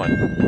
one.